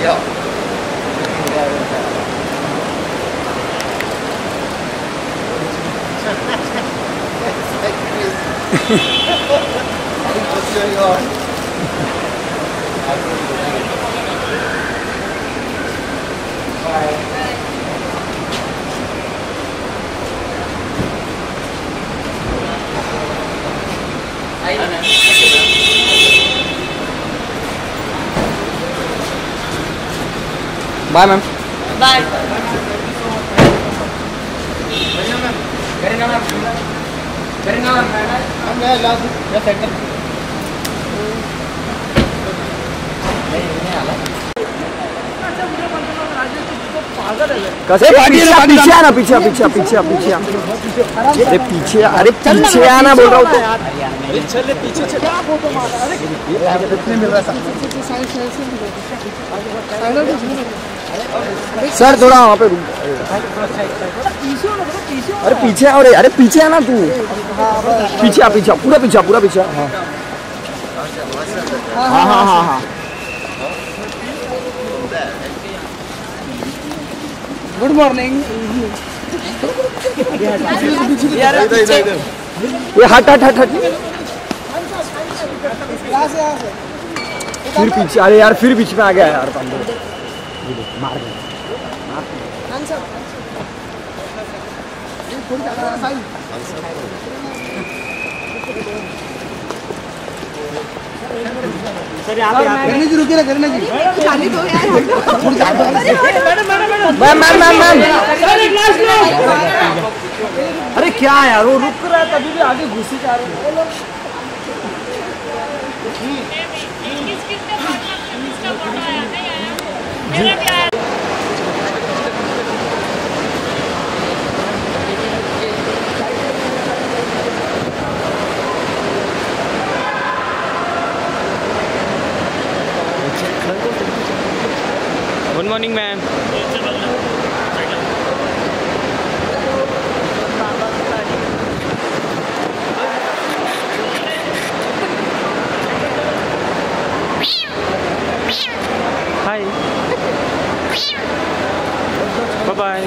Yep. That's like bye ma'am bye कैसे पीछे पीछे आना पीछे पीछे पीछे पीछे अरे पीछे अरे पीछे आना बोल रहा हूँ तो. सर थोड़ा वहाँ पे रुक अरे पीछे आ अरे अरे पीछे आना तू. पीछे आ पीछे पूरा पीछे पूरा पीछे हाँ हाँ हाँ हाँ. गुड मॉर्निंग ये हट हट हट हट। फिर पीछे अरे यार फिर बीच में आ गया यार मार गया करने जी रुकिए ना करने जी। मैम मैम मैम मैम अरे क्या यार वो रुक रहा है तभी भी आगे घुसी जा रही है। किस किस का फ़ोटो किसका फ़ोटो आया नहीं आया मेरा भी आया गुड मॉर्निंग मैम बाय